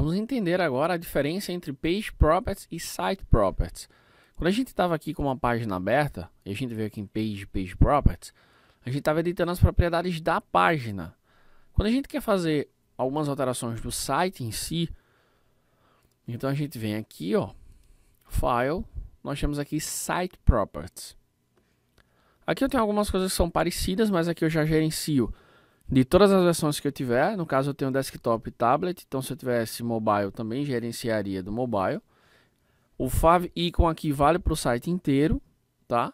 Vamos entender agora a diferença entre Page Properties e Site Properties. Quando a gente estava aqui com uma página aberta, e a gente veio aqui em Page, Page Properties, a gente estava editando as propriedades da página. Quando a gente quer fazer algumas alterações do site em si, então a gente vem aqui, ó, File, nós temos aqui Site Properties. Aqui eu tenho algumas coisas que são parecidas, mas aqui eu já gerencio de todas as versões que eu tiver, no caso eu tenho desktop e tablet, então se eu tivesse mobile também gerenciaria do mobile. O fav icon aqui vale para o site inteiro, tá?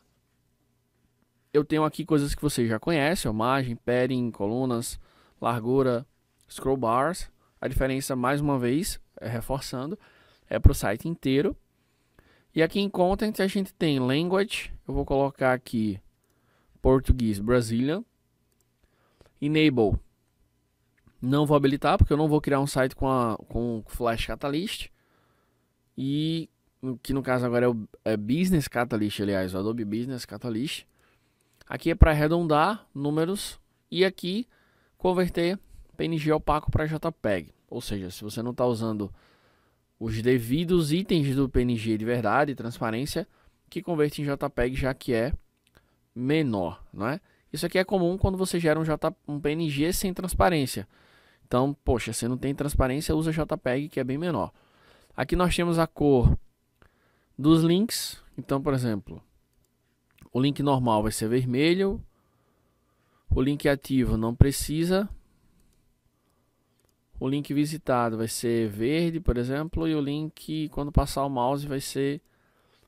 Eu tenho aqui coisas que você já conhece, ó, margem, padding, colunas, largura, scroll bars. A diferença, mais uma vez, é reforçando, é para o site inteiro. E aqui em Content a gente tem Language, eu vou colocar aqui Português Brazilian Enable. Não vou habilitar porque eu não vou criar um site com, a, com Flash Catalyst. E que no caso agora é o é Business Catalyst, aliás, o Adobe Business Catalyst. Aqui é para arredondar números e aqui converter PNG opaco para JPEG. Ou seja, se você não está usando os devidos itens do PNG de verdade, transparência, que converte em JPEG já que é menor, não é? Isso aqui é comum quando você gera um, J, um PNG sem transparência. Então, poxa, se não tem transparência, usa JPEG, que é bem menor. Aqui nós temos a cor dos links. Então, por exemplo, o link normal vai ser vermelho. O link ativo não precisa. O link visitado vai ser verde, por exemplo. E o link, quando passar o mouse, vai ser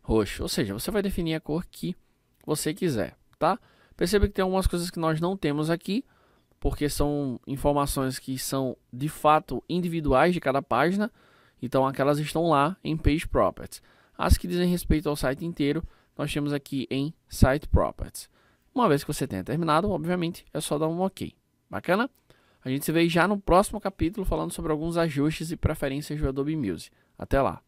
roxo. Ou seja, você vai definir a cor que você quiser, tá? Perceba que tem algumas coisas que nós não temos aqui, porque são informações que são de fato individuais de cada página, então aquelas estão lá em Page Properties. As que dizem respeito ao site inteiro, nós temos aqui em Site Properties. Uma vez que você tenha terminado, obviamente, é só dar um OK. Bacana? A gente se vê já no próximo capítulo falando sobre alguns ajustes e preferências do Adobe Music. Até lá!